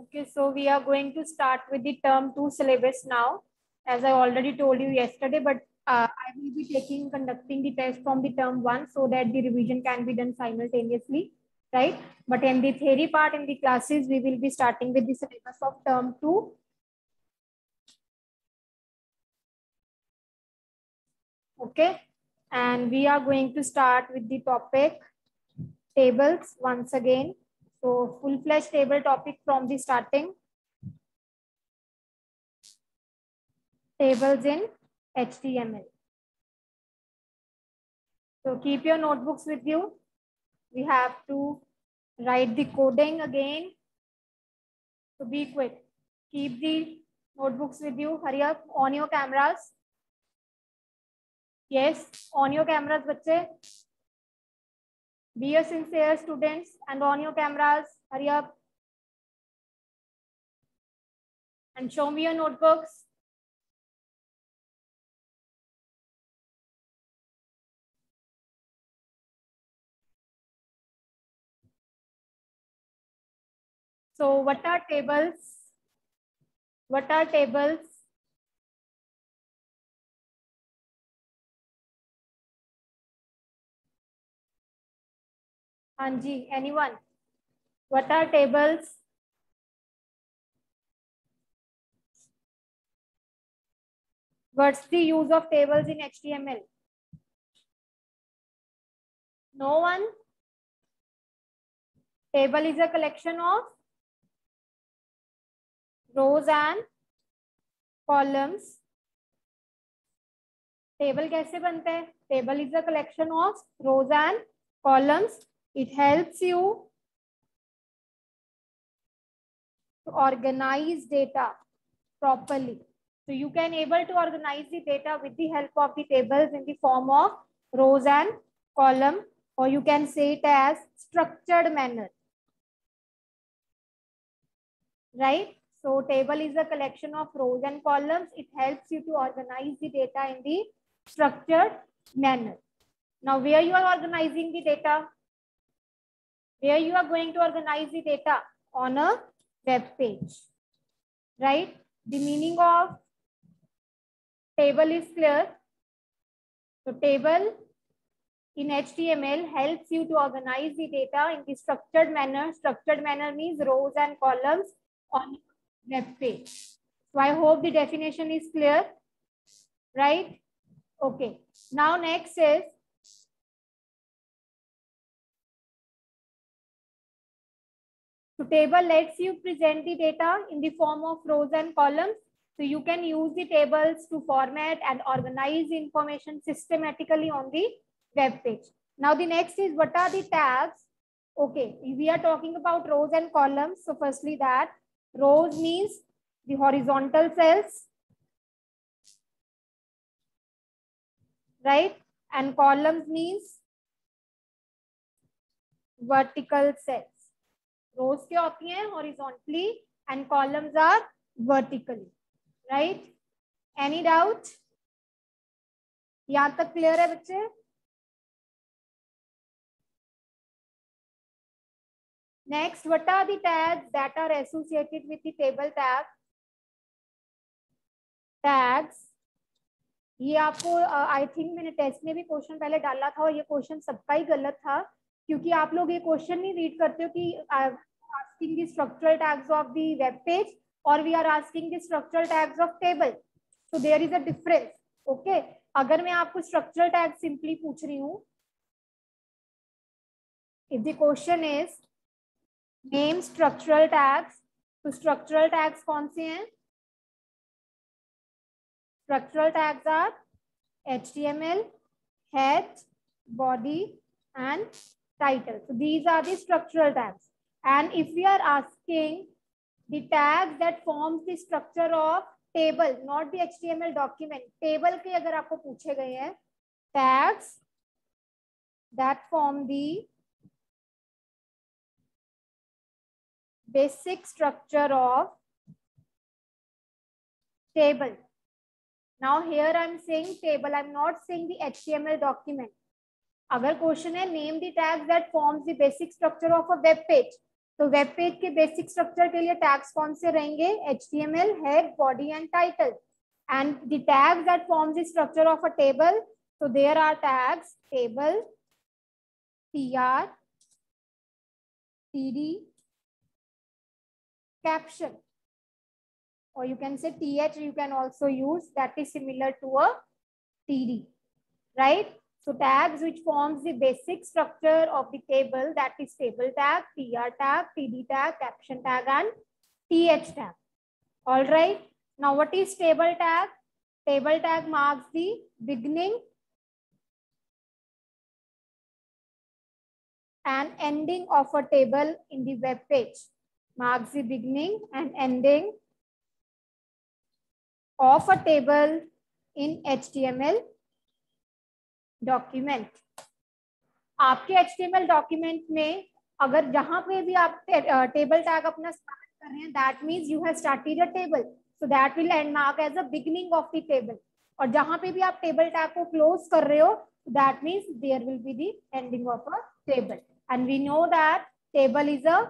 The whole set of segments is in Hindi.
Okay, so we are going to start with the term two syllabus now. As I already told you yesterday, but uh, I will be taking conducting the test from the term one so that the revision can be done simultaneously, right? But in the theory part in the classes, we will be starting with the syllabus of term two. Okay, and we are going to start with the topic tables once again. So full-fledged table topic from the starting. Tables in HTML. So keep your notebooks with you. We have to write the coding again. So be quick. Keep the notebooks with you. Hurry up on your cameras. Yes, on your cameras, bache. Be a sincere students and on your cameras. Hurry up. And show me your notebooks. So what are tables? What are tables? हाँ जी any one what are tables what's the use of tables in H T M L no one table is a collection of rows and columns table कैसे बनते हैं? Table is a collection of rows and columns It helps you to organize data properly. So you can able to organize the data with the help of the tables in the form of rows and column or you can say it as structured manner. Right? So table is a collection of rows and columns. It helps you to organize the data in the structured manner. Now where you are organizing the data? Where you are going to organize the data? On a web page. Right? The meaning of table is clear. So table in HTML helps you to organize the data in the structured manner. Structured manner means rows and columns on web page. So I hope the definition is clear, right? Okay. Now next is so table lets you present the data in the form of rows and columns. So you can use the tables to format and organize information systematically on the web page. Now the next is what are the tags? Okay, we are talking about rows and columns. So firstly that rows means the horizontal cells, right? And columns means vertical cells. Rows क्या होती है? Horizontally and columns are vertically right any doubt यहाँ तक क्लियर है बच्चे? Next what are tags that are associated with the table tag tags ये आपको आई uh, थिंक मैंने टेस्ट में भी क्वेश्चन पहले डाला था और ये क्वेश्चन सबका ही गलत था। क्योंकि आप लोग ये क्वेश्चन नहीं रीड करते हो कि asking the structural tags of the web page और we are asking the structural tags of table so there is a difference okay अगर मैं आपको स्ट्रक्चरल टैग सिंपली पूछ रही हूँ if the question is name structural tags तो स्ट्रक्चरल टैग्स कौन से हैं? Structural tags are html head body and title so these are the structural tags and if we are asking the tags that forms the structure of table not the html document table के अगर आपको पूछे गए हैं tags that form the basic structure of table. Now here I'm saying table, I'm not saying the HTML document. अगर क्वेश्चन है name the tags that forms the basic structure of a web page तो वेब पेज के बेसिक स्ट्रक्चर के लिए टैग्स कौन से रहेंगे? H T M L head body and title and the tags that forms the structure of a table so there are tags, table tr td caption. Or you can say th you can also use, that is similar to a td right? So tags which forms the basic structure of the table that is table tag tr tag td tag caption tag and th tag all right. Now what is table tag table tag marks the beginning and ending of a table in the web page. Marks the beginning and ending of a table in HTML document. आपके HTML document में अगर जहाँ पे भी आप टेबल टैग अपना स्टार्ट कर रहे हैं that means you have started a table so that will end mark as a beginning of the table और जहाँ पे भी आप टेबल टैग को क्लोज कर रहे हो that means there will be the ending of a table and we know that table is a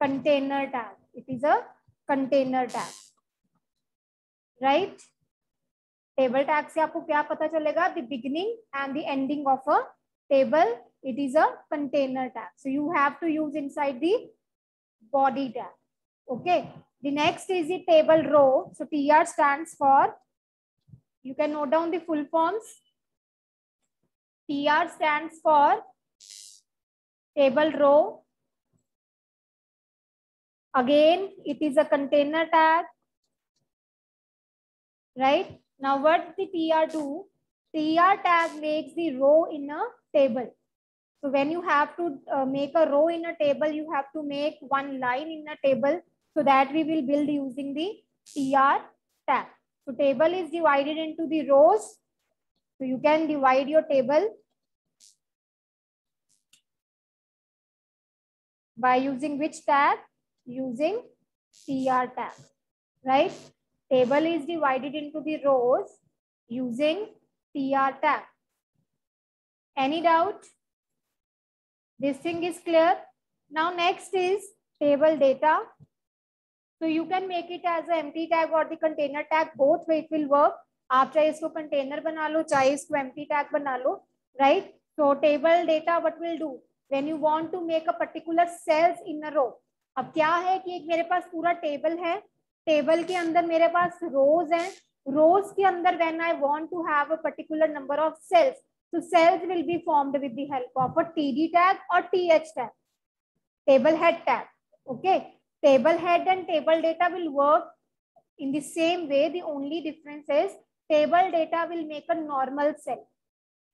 container tag. It is a container tag. Right? Table tag से आपको क्या पता चलेगा? The beginning and the ending of a table it is a container tag so you have to use inside the body tag okay the next is the row so T R stand for you can note down the forms T R stand for table row again it is a container tag right Now what the TR do? TR tag makes the row in a table. So when you have to uh, make a row in a table, you have to make one line in a table. So that we will build using the TR tag. So table is divided into the rows. So you can divide your table by using which tag? Using TR tag, right? Table is divided into the rows using TR tag. Any doubt? This thing is clear. Now next is table data. So you can make it as a empty tag or the container tag. Both way it will work. आप चाहे इसको container बना लो चाहे इसको empty tag बना लो right? So table data what will do? when you want to make a particular cells in a row अब क्या है कि एक मेरे पास पूरा टेबल है टेबल के अंदर मेरे पास रोज हैं रोज के अंदर when I want to have a particular number of cells so cells will be formed with the help of a td tag or th tag table head tag okay table head and table data will work in the same way the only difference is table data will make a normal cell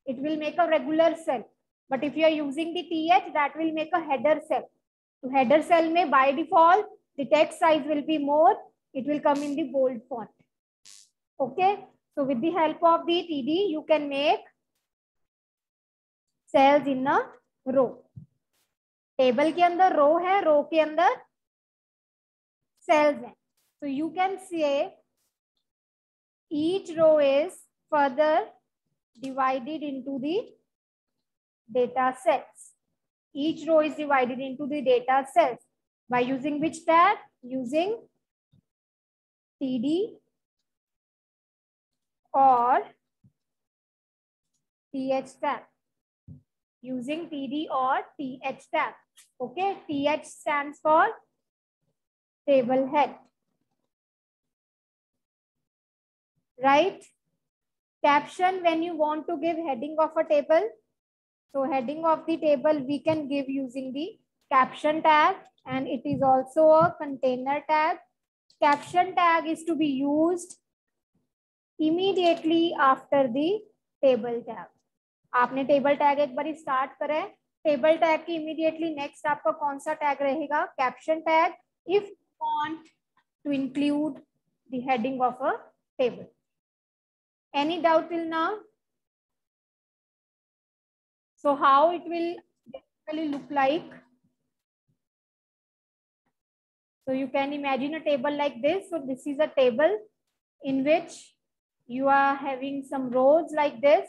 it will make a regular cell But if you are using the TH, that will make a header cell. So header cell may by default, the text size will be more. It will come in the bold font. Okay. So with the help of the TD, you can make cells in a row. Table के अंदर row है, row के अंदर cells हैं. So you can say each row is further divided into the data sets. Each row is divided into the data sets by using which tag? Using TD or TH tag. Using TD or TH tag. Okay, TH stands for table head. Right? Caption when you want to give heading of a table so heading of the table we can give using the caption tag and it is also a container tag. Caption tag is to be used immediately after the table tag. आपने टेबल टैग एक बार स्टार्ट करें टेबल टैग की इमीडिएटली नेक्स्ट आपका कौन सा टैग रहेगा caption tag if want to include the heading of a table any doubt till now So how it will basically look like? So you can imagine a table like this. So this is a table in which you are having some rows like this.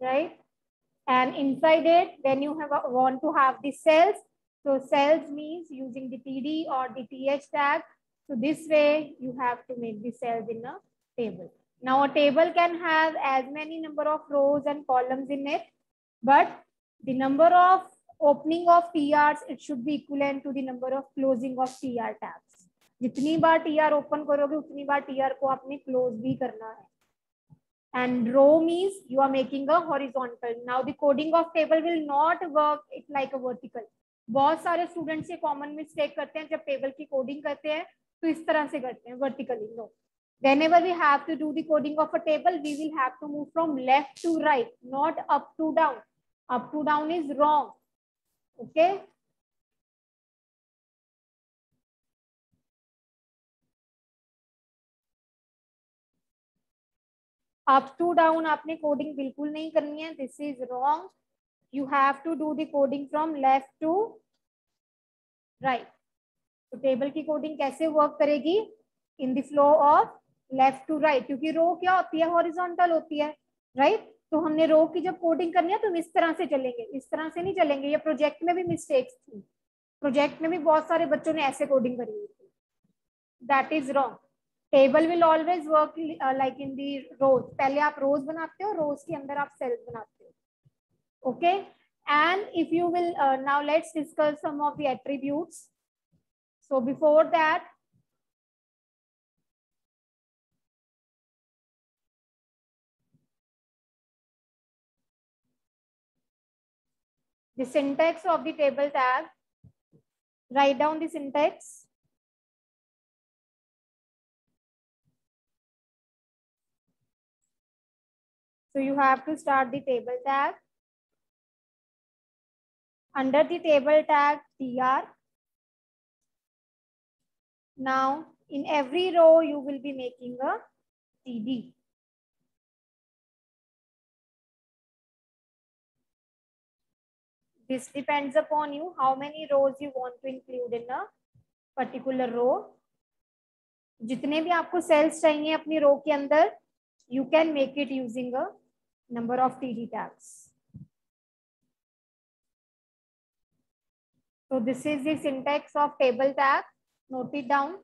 Right? And inside it, when you have a, want to have the cells, so cells means using the TD or the TH tag, So this way you have to make the cells in a table. Now a table can have as many number of rows and columns in it, but the number of opening of TRs, it should be equivalent to the number of closing of TR tabs. जितनी बार टीआर ओपन करोगे उतनी बार टीआर को आपने क्लोज भी करना है and row means you are making a horizontal now the coding of table will not work it like a vertical बहुत सारे स्टूडेंट्स ये कॉमन मिस्टेक करते हैं जब टेबल की कोडिंग करते हैं तो इस तरह से करते हैं vertically no whenever we have to do the coding of a table we will have to move from left to right not up to down up to down is wrong okay up to down आपने कोडिंग बिल्कुल नहीं करनी है this is wrong you have to do the coding from left to right तो टेबल की कोडिंग कैसे वर्क करेगी? In the flow of left to right क्योंकि रो क्या होती है? हॉरिजॉन्टल होती है राइट right? तो हमने रो की जब कोडिंग करनी है तो इस तरह से चलेंगे। इस तरह से नहीं चलेंगे, ये प्रोजेक्ट में भी मिस्टेक्स थी। प्रोजेक्ट में भी बहुत सारे बच्चों ने ऐसे कोडिंग करी हुई थी। That is wrong table will always work like in the rows पहले आप रोज बनाते हो रोज के अंदर आप सेल्स बनाते हो। Okay and if you will now let's discuss some of the attributes So before that, the syntax of the table tag. write down the syntax. So you have to start the table tag Under the table tag, tr, Now in every row you will be making a td. This depends upon you how many rows you want to include in a particular row. जितने भी आपको सेल्स चाहिए अपनी रो के अंदर you can make it using a number of TD tags. So this is the syntax of table tag. Note it down.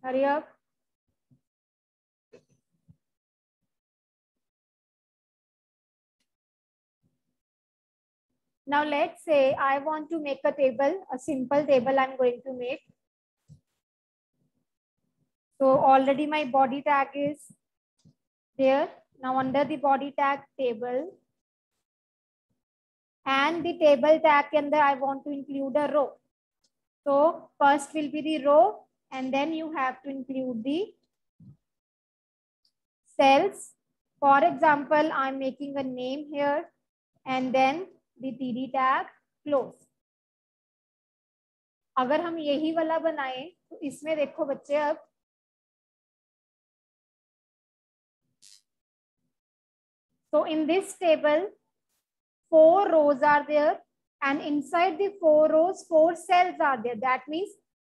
Hurry up. Now let's say I want to make a table, a simple table I'm going to make. So already my body tag is there. Now under the body tag table and the table tag and I want to include a row. So first will be the row and then you have to include the cells. For example, I'm making a name here and then the td tag close. अगर हम यही वाला बनाए तो इसमें देखो बच्चे अब So in this table, four rows are there and inside the four rows, four cells are there. That means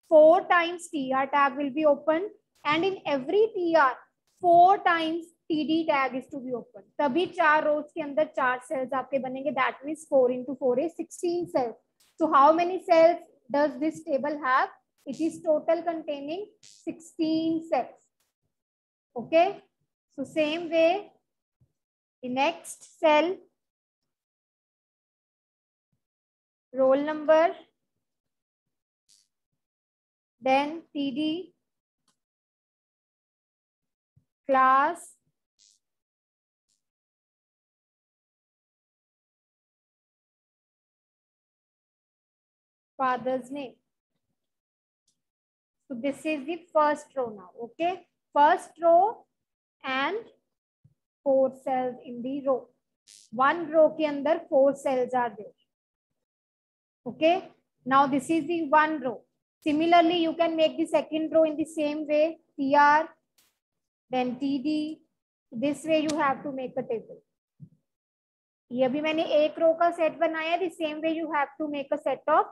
four times TR tag will be open and in every TR, four times TD tag is to be open. तभी चार rows के अंदर चार cells आपके बनेंगे. That means four into four is 16 cells. So how many cells does this table have? It is total containing 16 cells. Okay. So same way, the next cell, roll number, then TD, class, father's name. So this is the first row now, okay? First row and four cells in the row one row के अंदर four cells are there okay now this is the one row similarly you can make the second row in the same way T R then T D this way you have to make a table ये अभी मैंने एक रो का सेट बनाया the same way you have to make a set of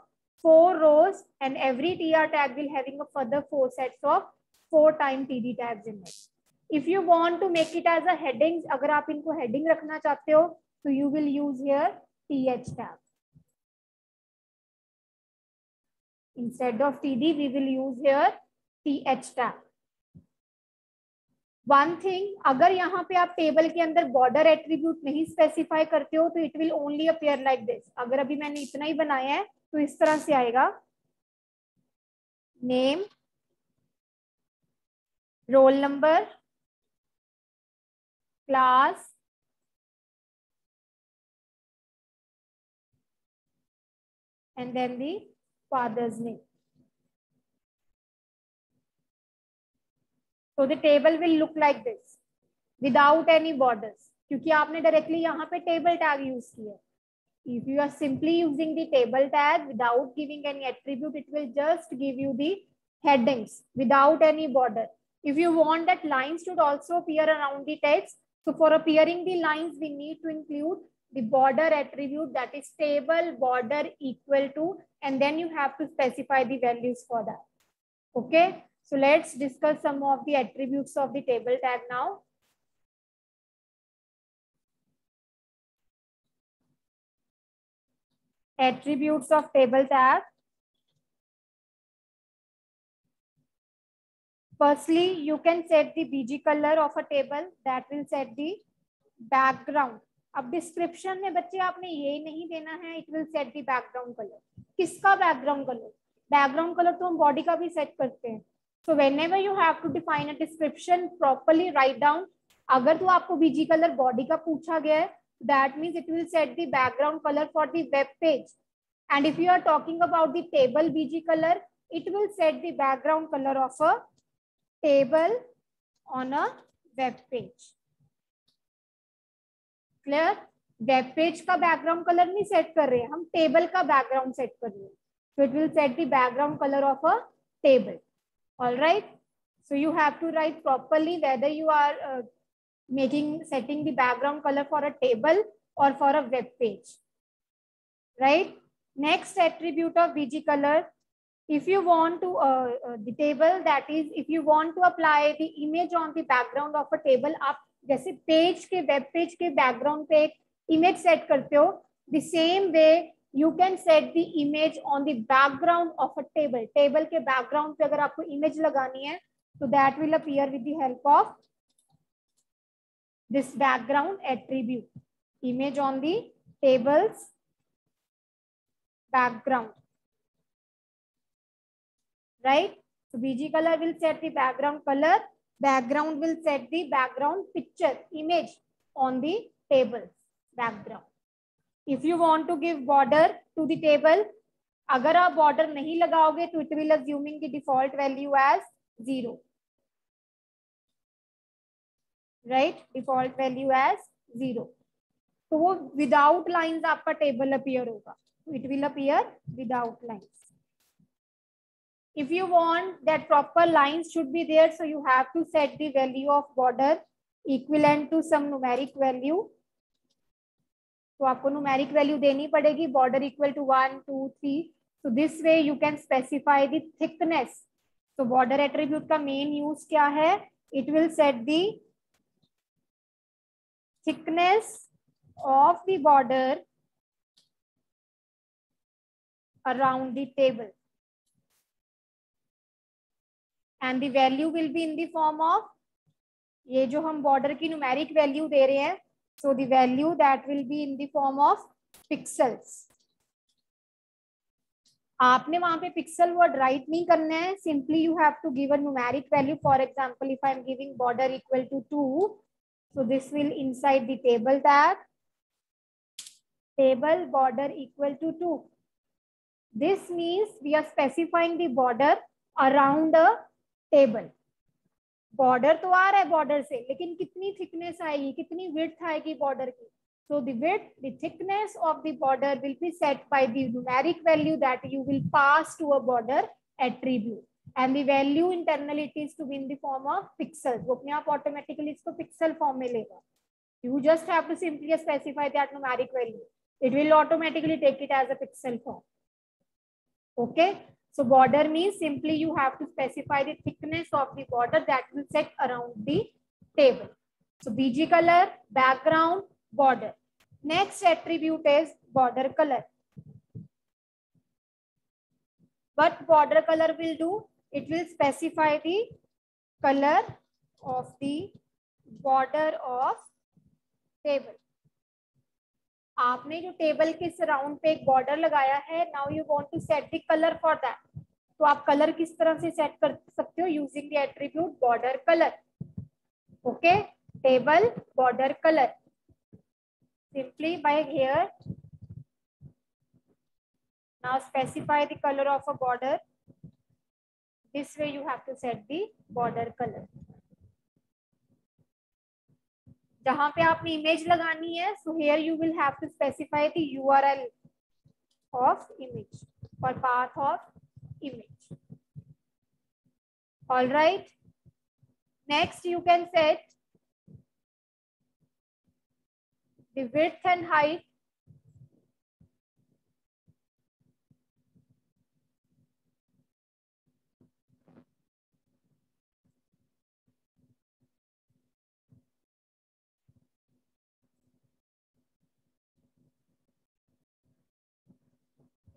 four rows and every T R tag will having a further four sets of four time T D tags in that if you want to make it as a headings agar aap inko heading rakhna chahte ho so you will use here th tag instead of td we will use here th tag one thing अगर यहाँ पे आप टेबल के अंदर बॉर्डर एट्रीब्यूट नहीं स्पेसिफाई करते हो तो it will only appear like this अगर अभी मैंने इतना ही बनाया है तो इस तरह से आएगा name roll number Class and then the father's name. So the table will look like this without any borders. क्योंकि आपने डायरेक्टली यहाँ पे टेबल टैग यूज किया if you are simply using the table tag without giving any attribute it will just give you the headings without any border if you want that lines should also appear around the text so for appearing the lines we need to include the border attribute that is table border equal to and then you have to specify the values for that okay so let's discuss some of the attributes of the table tag now. Attributes of table tag. firstly, you can set the bg color of a table that will set the background. अब डिस्क्रिप्शन में बच्चे, आपने ये नहीं देना है it will set the background colour किसका बैकग्राउंड कलर बैकग्राउंड कलर तो हम बॉडी का भी सेट करते हैं. So whenever you have to define a description properly write down अगर तो आपको बीजी कलर बॉडी का पूछा गया है that means it will set the background colour for the web page and if you are talking about the table BG colour it will set the background colour of a table on a web page. Clear? का बैकग्राउंड कलर नहीं सेट कर रहे हैं हम टेबल का बैकग्राउंड सेट कर रहे हैं so it will set the background color of a table all right so you have to write properly whether you are uh, making setting the background color for a table or for a web page right next attribute of bg color if you want to uh, uh, the table that is if you want to apply the image on the background of a table आप जैसे पेज के वेब पेज के बैकग्राउंड पे इमेज सेट करते हो the same way you can set the image on the background of a table table के background पे अगर आपको image लगानी है so that will appear with the help of this background attribute image on the tables background right? So bg color will set the background color. Background will set the background picture, image on the table, background. If you want to give border to the table अगर आप बॉर्डर नहीं लगाओगे तो it will assuming the default value as zero right default value as zero तो वो विदाउट लाइंस आपका टेबल अपियर होगा. It will appear without lines if you want that proper lines should be there so you have to set the value of border equivalent to some numeric value तो आपको न्यूमेरिक वैल्यू देनी पड़ेगी border equal to one two three so this way you can specify the thickness so border attribute का main use क्या है it will set the thickness of the border around the table and the value will be in the form of ये जो हम बॉर्डर की न्यूमेरिक वैल्यू दे रहे हैं so the value that will be in the form of pixels आपने वहाँ पे पिक्सल वर्ड राइट नहीं करना है simply you have to give a numeric value for example if I am giving border equal to two so this will inside the table that table border equal to two this means we are specifying the border around a table border तो आ रहा है बॉर्डर से लेकिन कितनी थिकनेस आएगी कितनी विड्थ आएगी बॉर्डर की so the width the thickness of the border will be set by the numeric value that you will pass and the value internally it is to be in the form of pixels वो अपने आप automatically इसको pixel form में लेगा you just have to simply specify that numeric value it will automatically take it as a pixel form Okay. So border means simply you have to specify the thickness of the border that will set around the table. So BG color, background, border. Next attribute is border color. What border color will do? It will specify the color of the border of table. आपने जो टेबल के सराउंड पे एक बॉर्डर लगाया है now you want to set the colour for that तो आप कलर किस तरह से सेट कर सकते हो? Using the attribute border colour okay table border colour simply by here now specify the colour of a border this way you have to set the border colour जहाँ पे आपने इमेज लगानी है so here you will have to specify the URL of image और path of image all right next you can set the width and height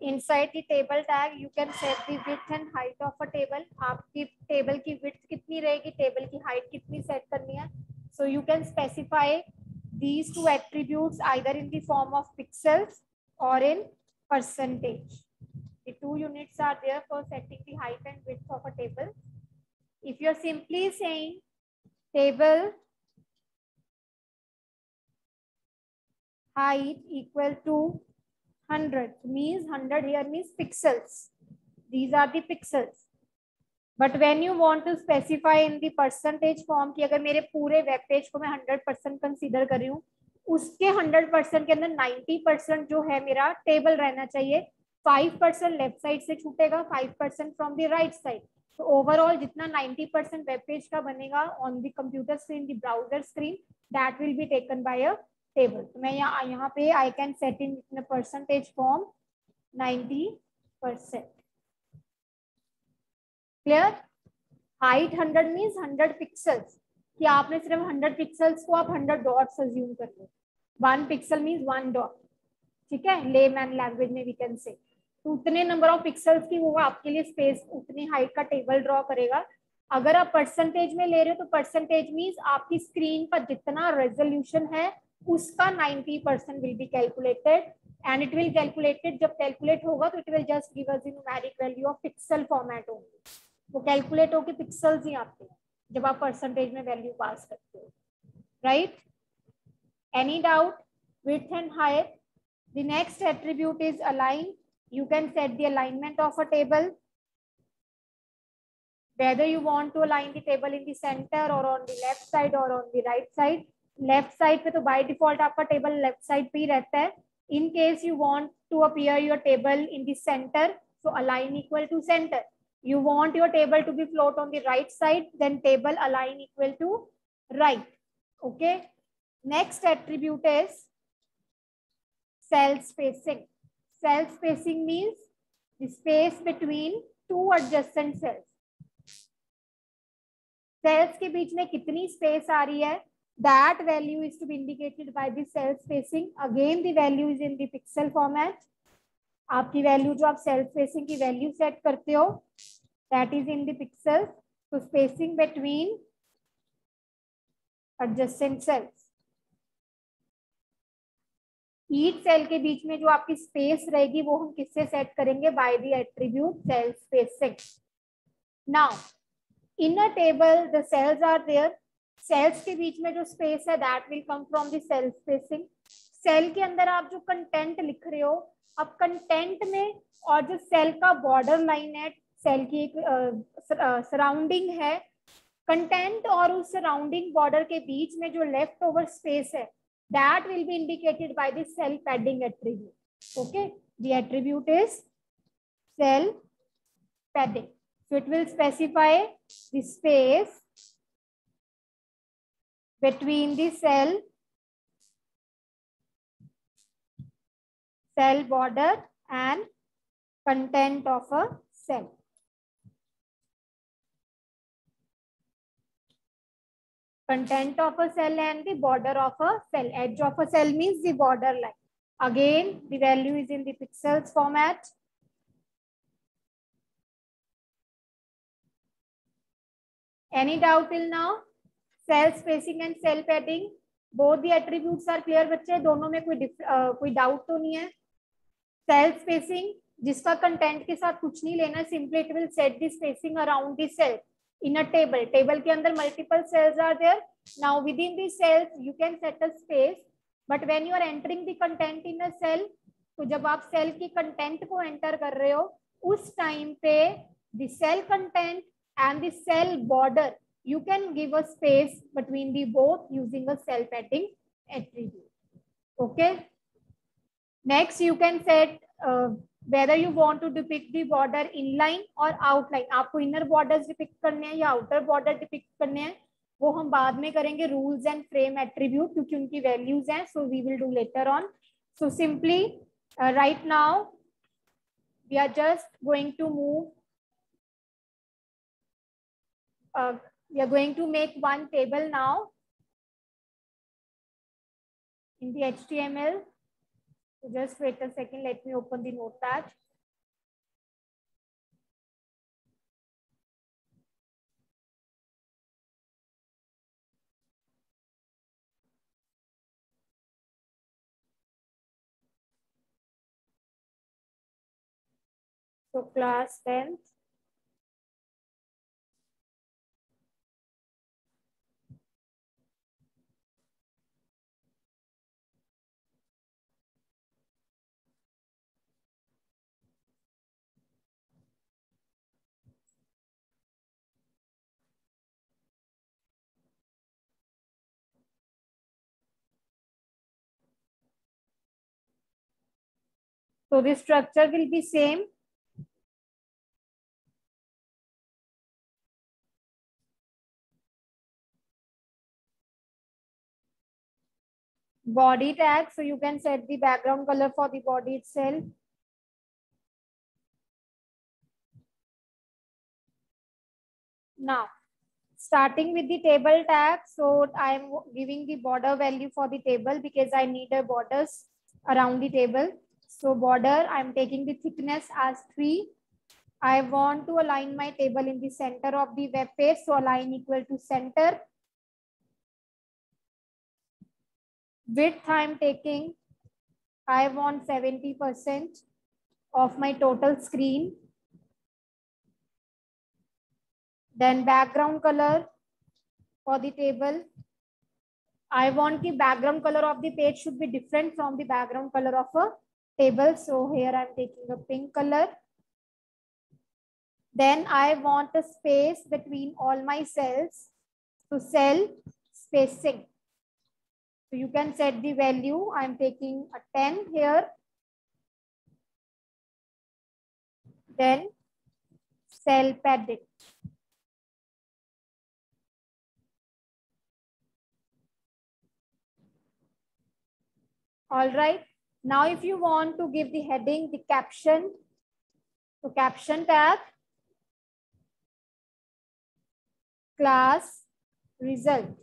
inside the table tag you can set the width and height of a table आपकी table की width कितनी रहेगी table की height कितनी set करनी है so you can specify these two attributes either in the form of pixels or in percentage the two units are there for setting the height and width of a table if you're simply saying table height equal to 100 means 100 here means pixels. These are the pixels. But when you want to specify in the percentage form कि अगर मेरे पूरे वेब पेज को मैं 100 परसेंट कंसिडर कर रही हूँ, उसके 100 परसेंट के अंदर 90 परसेंट जो है मेरा टेबल रहना चाहिए फाइव परसेंट लेफ़्ट साइड से छूटेगा five percent from the right side तो ओवरऑल जितना 90 परसेंट वेब पेज का बनेगा on the computer screen the browser screen that will be taken by a table तो मैं यहाँ यहाँ पे I can set in percentage form 90 percent clear height 100 means 100 pixels कि आपने सिर्फ़ 100 पिक्सल्स को आप 100 डॉट्स अज्यूम कर लो. One pixel means one dot ठीक है? ले मैन लैंग्वेज में वी कैन से तो उतने नंबर ऑफ़ पिक्सल्स की वो आपके लिए स्पेस उतनी हाइट का टेबल ड्रॉ करेगा. अगर आप परसेंटेज में ले रहे हो तो परसेंटेज मीन्स आपकी स्क्रीन पर जितना रेजोल्यूशन है उसका 90 percent will be calculated and it will calculated जब कैलकुलेट होगा तो it will just give us numeric value of pixel format only वो कैलकुलेट होके पिक्सल्स ही आते जब आप परसेंटेज में वैल्यू पास करते हो right any doubt width and height the next attribute is align you can set the alignment of a table whether you want to align the table in the center or on the left side or on the right side left side पे तो बाय डिफ़ॉल्ट आपका टेबल लेफ़्ट साइड पे ही रहता है। In case you want to appear your table in the centre so align equal to centre you want your table to be float on the right side then table align equal to right okay next attribute is cell spacing cell spacing means the space between two adjacent cells cells के बीच में कितनी स्पेस आ रही है? That value is to be indicated by the cell spacing. Again, the value is in the pixel format. आपकी वैल्यू जो आप सेल स्पेसिंग की वैल्यू सेट करते हो that is in the pixel तो spacing between adjacent cells each cell के बीच में जो आपकी स्पेस रहेगी, वो हम किससे सेट करेंगे? By the attribute cell spacing now in a table the cells are there cells के बीच में जो स्पेस है that will come from the cell spacing cell के अंदर आप जो कंटेंट लिख रहे हो, अब कंटेंट में और जो सेल का बॉर्डर लाइन है सेल की एक सराउंडिंग है कंटेंट और उस सराउंडिंग बॉर्डर के बीच में जो लेफ़्ट ओवर स्पेस है that will be indicated by the cell padding attribute okay the attribute is cell padding so, it will specify the space between the cell cell border and content of a cell. Content of a cell and the border of a cell. Edge of a cell means the border line. Again, the value is in the pixels format. Any doubt till now? Cell spacing and cell padding. Both the attributes are clear बच्चे दोनों में कोई uh, कोई doubt तो नहीं है सेल स्पेसिंग जिसका कंटेंट के साथ कुछ नहीं लेना simply it will set the spacing around the cell in a table table के अंदर multiple cells are there now within the cells you can set a space but when you are entering the content in a cell तो जब आप सेल की कंटेंट को एंटर कर रहे हो उस टाइम पे the cell content and the cell border you can give a space between the both using a cell padding attribute okay next you can set uh, whether you want to depict the border inline or outline आपको inner borders depict करने हैं या outer border depict करने हैं वो हम बाद में करेंगे rules and frame attribute क्योंकि उनकी values हैं so we will do later on so simply uh, right now we are just going to move uh, we are going to make one table now in the HTML. So just wait a second. Let me open the notepad. So class 10th. So the structure will be same. Body tag, so you can set the background color for the body itself. Now, starting with the table tag, so I am giving the border value for the table because I need a borders around the table. So border, I'm taking the thickness as 3. I want to align my table in the center of the web page. So align equal to center. Width I'm taking, I want 70% of my total screen. Then background color for the table. I want the background color of the page should be different from the background color of a table. So here I'm taking a pink color. Then I want a space between all my cells to cell spacing. So you can set the value. I'm taking a 10 here. Then cell padding. All right. Now, if you want to give the heading, the caption, so caption tag, class result.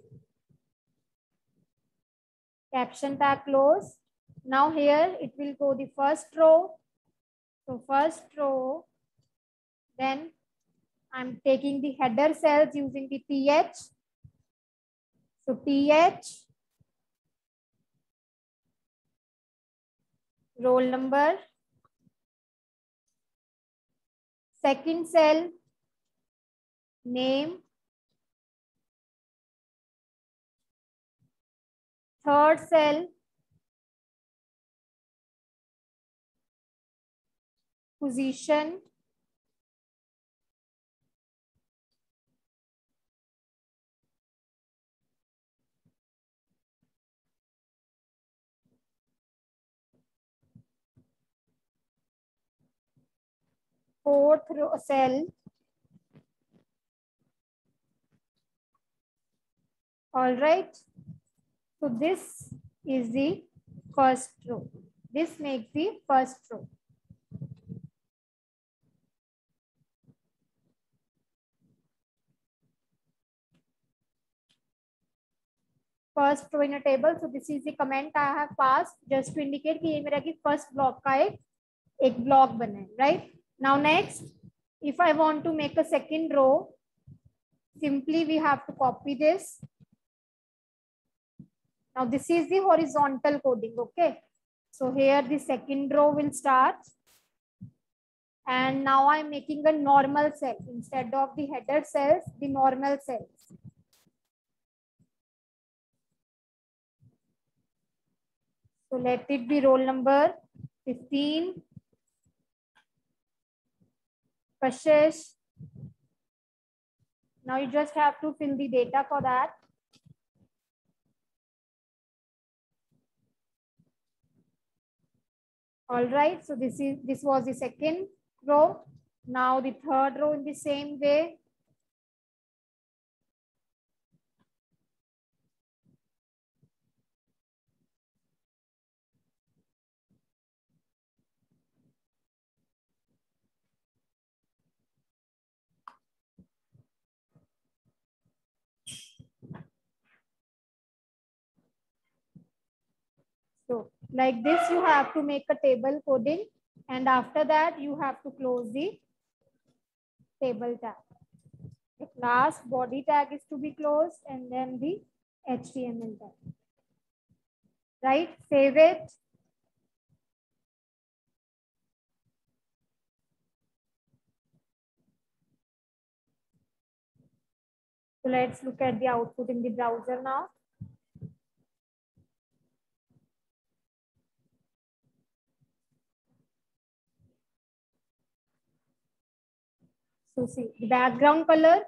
Caption tag close. Now here it will go the first row. So first row, then I'm taking the header cells using the TH. So TH, roll number. Second cell. Name. Third cell. Position. Fourth cell. All right. So, this is the first row. This makes the first row. First row in table so this is the comment I have just to indicate मेरा कि फ़र्स्ट ब्लॉक का एक एक ब्लॉक बना है right Now next, if I want to make a second row, simply we have to copy this. Now this is the horizontal coding, okay? So here the second row will start. And now I'm making a normal cell instead of the header cells, the normal cells. So let it be roll number 15. Kashish. Now you just have to fill the data for that. All right, so this is this was the second row. Now the third row in the same way. So like this, you have to make a table coding and after that you have to close the table tag. The class body tag is to be closed and then the HTML tag. Right, save it. So let's look at the output in the browser now. So see the background color,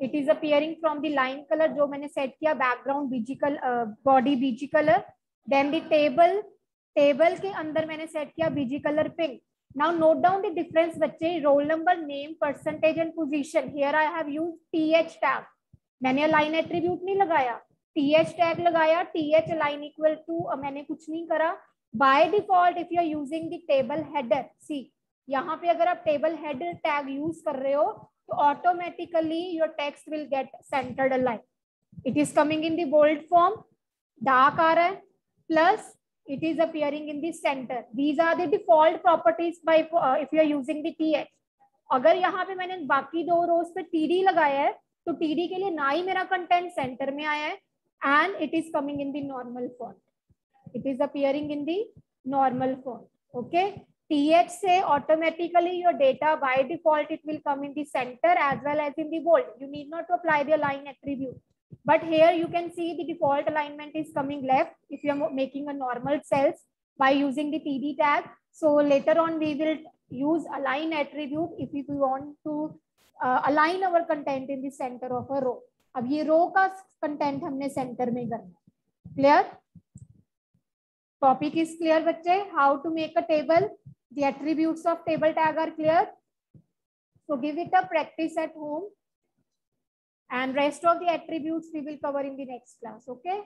it is appearing from the line color जो मैंने set किया background BG color, uh, body BG color. Then the table, table के अंदर मैंने set किया BG color pink. Now note down the difference बच्चे roll number, name, percentage and position. Here I have used th tag. मैंने line attribute नहीं लगाया. th tag लगाया. th line equal to uh, मैंने कुछ नहीं करा. By default, if you are using the table header, see यहाँ पे अगर आप टेबल हेड टैग यूज़ कर रहे हो तो automatically your text will get centred line it is coming in the bold form dark आ रहा है plus it is appearing in the centre these are default properties by if you are using the H अगर यहाँ पे मैंने बाकी दो रोज पे टीडी लगाया है तो टीडी के लिए ना ही मेरा कंटेंट सेंटर में आया है and it is coming in the normal font it is appearing in the normal font okay th say automatically your data by default it will come in the center as well as in the bold you need not to apply the line attribute but here you can see the default alignment is coming left if you are making a normal cells by using the td tag so later on we will use align attribute if we want to uh, align our content in the center of a row अब ये रो का कंटेंट हमने सेंटर में करना क्लियर टॉपिक इज़ क्लियर बच्चे how to make a table The attributes of table tag are clear. So give it a practice at home. And rest of the attributes we will cover in the next class. Okay.